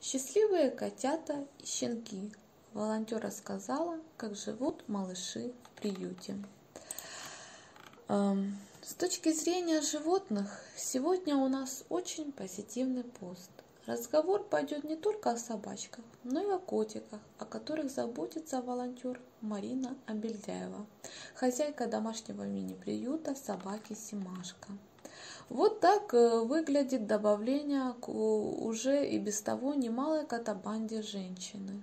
Счастливые котята и щенки. Волонтер рассказала, как живут малыши в приюте. Эм, с точки зрения животных, сегодня у нас очень позитивный пост. Разговор пойдет не только о собачках, но и о котиках, о которых заботится волонтер Марина Абельдяева, хозяйка домашнего мини-приюта собаки Симашка. Вот так э, выглядит добавление к уже и без того немалой катабанде женщины.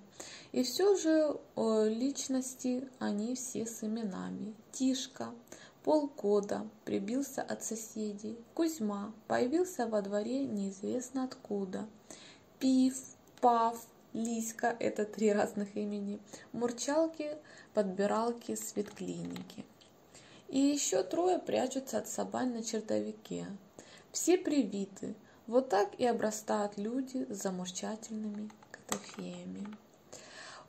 И все же личности они все с именами. Тишка, полгода, прибился от соседей. Кузьма появился во дворе неизвестно откуда. Пив, Пав, Лиська – это три разных имени. Мурчалки, подбиралки, светклиники. И еще трое прячутся от собак на чердовике. Все привиты. Вот так и обрастают люди с замурчательными котофеями.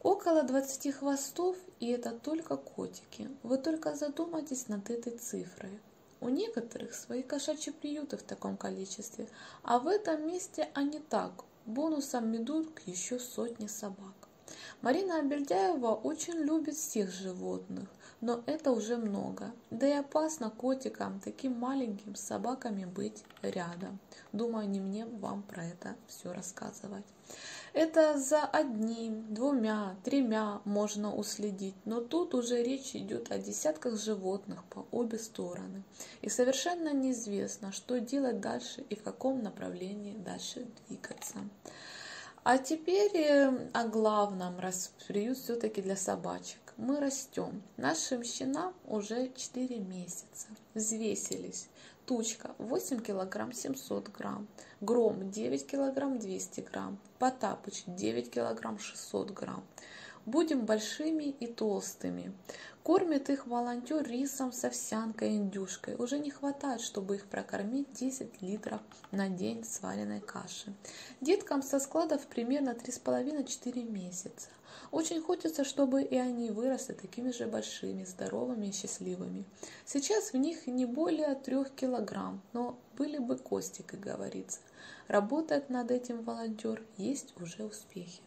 Около 20 хвостов, и это только котики. Вы только задумайтесь над этой цифрой. У некоторых свои кошачьи приюты в таком количестве, а в этом месте они так, бонусом медут еще сотни собак. Марина Абельдяева очень любит всех животных, но это уже много. Да и опасно котикам, таким маленьким собаками быть рядом. Думаю, не мне вам про это все рассказывать. Это за одним, двумя, тремя можно уследить, но тут уже речь идет о десятках животных по обе стороны. И совершенно неизвестно, что делать дальше и в каком направлении дальше двигаться. А теперь э, о главном, приют все-таки для собачек. Мы растем. Нашим щенам уже 4 месяца. Взвесились. Тучка 8 килограмм 700 грамм. Гром 9 килограмм 200 грамм. Потапыч 9 килограмм 600 грамм. Будем большими и толстыми. Кормит их волонтер рисом с овсянкой и индюшкой. Уже не хватает, чтобы их прокормить 10 литров на день сваренной каши. Деткам со складов примерно 3,5-4 месяца. Очень хочется, чтобы и они выросли такими же большими, здоровыми и счастливыми. Сейчас в них не более 3 килограмм, но были бы кости, как говорится. Работает над этим волонтер, есть уже успехи.